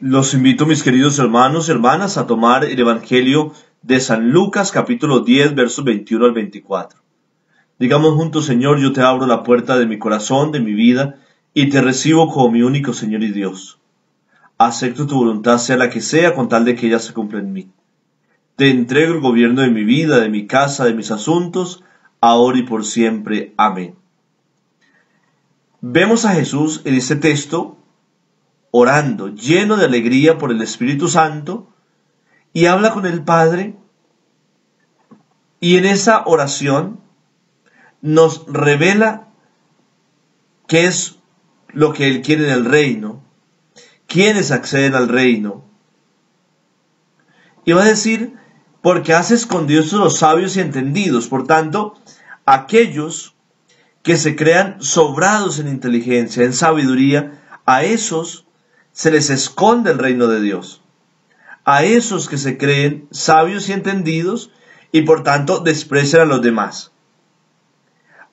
Los invito, mis queridos hermanos y hermanas, a tomar el Evangelio de San Lucas, capítulo 10, versos 21 al 24. Digamos juntos, Señor, yo te abro la puerta de mi corazón, de mi vida, y te recibo como mi único Señor y Dios. Acepto tu voluntad, sea la que sea, con tal de que ella se cumpla en mí. Te entrego el gobierno de mi vida, de mi casa, de mis asuntos, ahora y por siempre. Amén. Vemos a Jesús en este texto orando, lleno de alegría por el Espíritu Santo, y habla con el Padre, y en esa oración nos revela qué es lo que Él quiere en el reino, quiénes acceden al reino. Y va a decir, porque has escondido a los sabios y entendidos, por tanto, aquellos que se crean sobrados en inteligencia, en sabiduría, a esos se les esconde el reino de Dios. A esos que se creen sabios y entendidos y por tanto desprecian a los demás.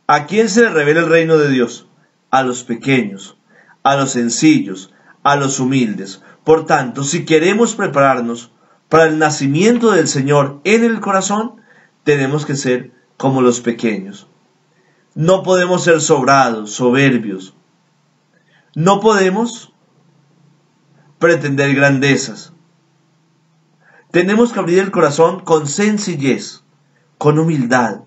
¿A quién se le revela el reino de Dios? A los pequeños, a los sencillos, a los humildes. Por tanto, si queremos prepararnos para el nacimiento del Señor en el corazón, tenemos que ser como los pequeños. No podemos ser sobrados, soberbios. No podemos pretender grandezas. Tenemos que abrir el corazón con sencillez, con humildad,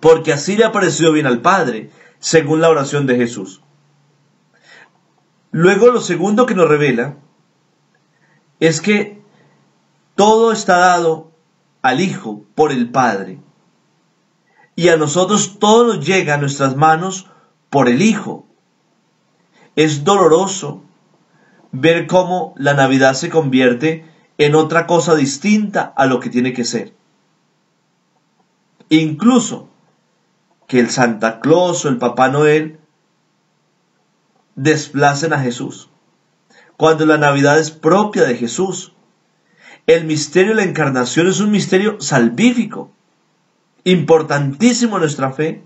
porque así le ha parecido bien al Padre, según la oración de Jesús. Luego lo segundo que nos revela es que todo está dado al Hijo por el Padre. Y a nosotros todo llega a nuestras manos por el Hijo. Es doloroso ver cómo la Navidad se convierte en otra cosa distinta a lo que tiene que ser. Incluso que el Santa Claus o el Papá Noel desplacen a Jesús, cuando la Navidad es propia de Jesús. El misterio de la encarnación es un misterio salvífico, importantísimo en nuestra fe,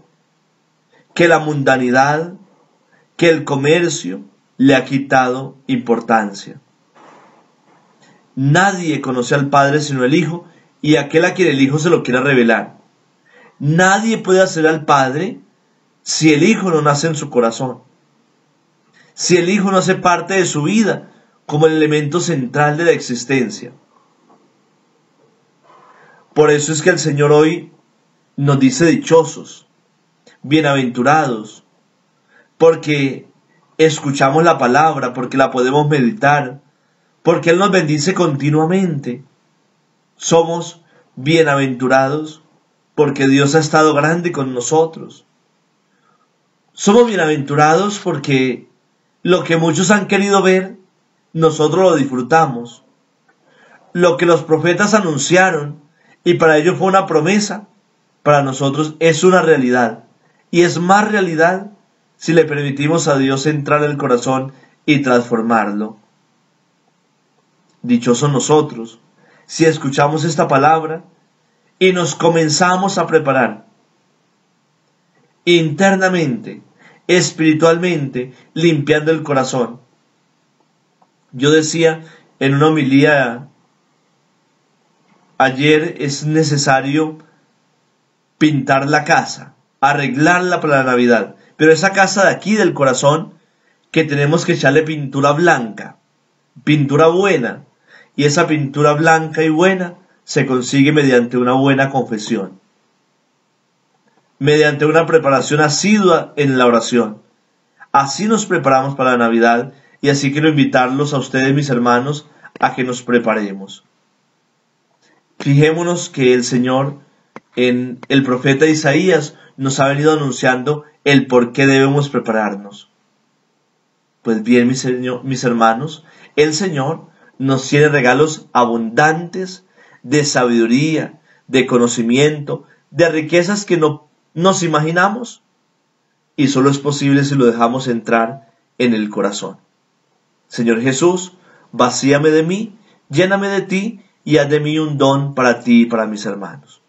que la mundanidad, que el comercio, le ha quitado importancia. Nadie conoce al Padre sino el Hijo y aquel a quien el Hijo se lo quiera revelar. Nadie puede hacer al Padre si el Hijo no nace en su corazón. Si el Hijo no hace parte de su vida como el elemento central de la existencia. Por eso es que el Señor hoy nos dice dichosos, bienaventurados, porque escuchamos la palabra, porque la podemos meditar, porque Él nos bendice continuamente. Somos bienaventurados porque Dios ha estado grande con nosotros. Somos bienaventurados porque lo que muchos han querido ver, nosotros lo disfrutamos. Lo que los profetas anunciaron y para ellos fue una promesa, para nosotros es una realidad. Y es más realidad si le permitimos a Dios entrar en el corazón y transformarlo. Dichosos nosotros, si escuchamos esta palabra y nos comenzamos a preparar internamente, espiritualmente, limpiando el corazón. Yo decía en una homilía ayer es necesario pintar la casa, arreglarla para la Navidad. Pero esa casa de aquí del corazón, que tenemos que echarle pintura blanca, pintura buena, y esa pintura blanca y buena se consigue mediante una buena confesión, mediante una preparación asidua en la oración. Así nos preparamos para la Navidad y así quiero invitarlos a ustedes, mis hermanos, a que nos preparemos. Fijémonos que el Señor en el profeta Isaías nos ha venido anunciando el por qué debemos prepararnos. Pues bien, mis, mis hermanos, el Señor nos tiene regalos abundantes de sabiduría, de conocimiento, de riquezas que no nos imaginamos y solo es posible si lo dejamos entrar en el corazón. Señor Jesús, vacíame de mí, lléname de ti y haz de mí un don para ti y para mis hermanos.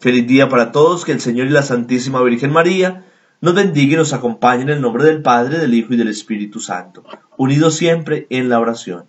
Feliz día para todos, que el Señor y la Santísima Virgen María nos bendiga y nos acompañe en el nombre del Padre, del Hijo y del Espíritu Santo, unidos siempre en la oración.